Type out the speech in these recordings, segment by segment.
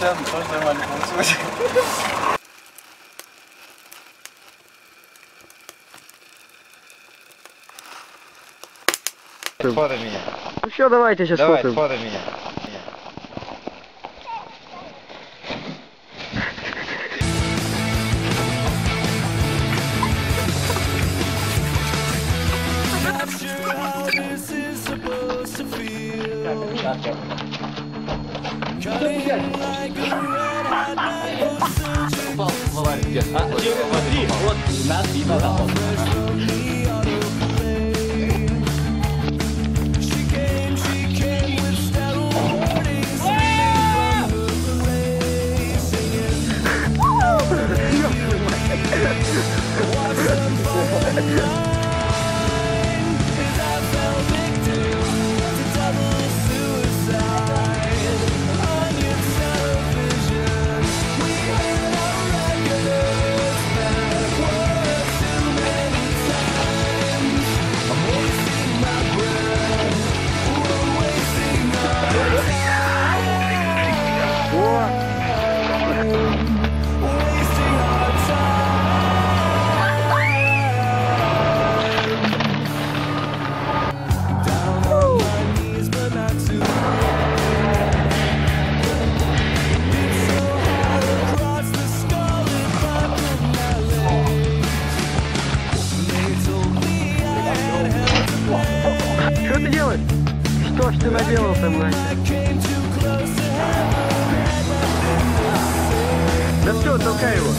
Да, тоже нормально получилось. Фото меня. Ну все, давайте сейчас Давай, фотоем. фото меня. i ain't like a rat Что ты наделал там, Вань? Да все, толкай его.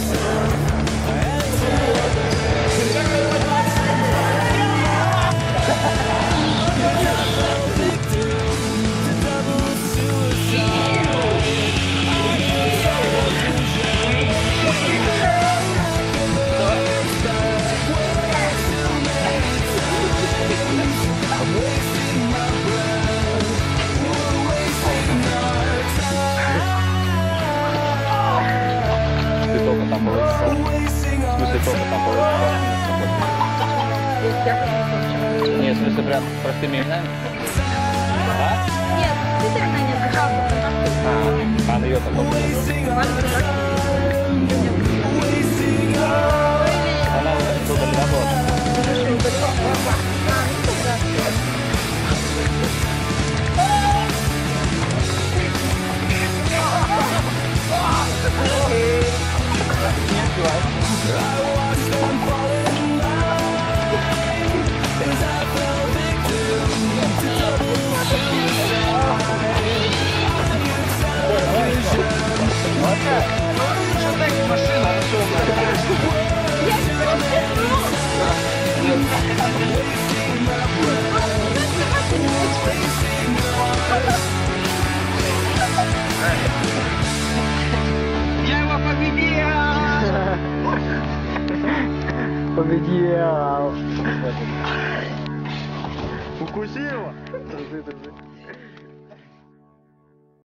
В смысле, только там был. Нет, в смысле, прям простыми именами? А? Нет, действительно нет, пожалуйста. А, а на ее таком Она Победил. Укуси его. Держи, держи.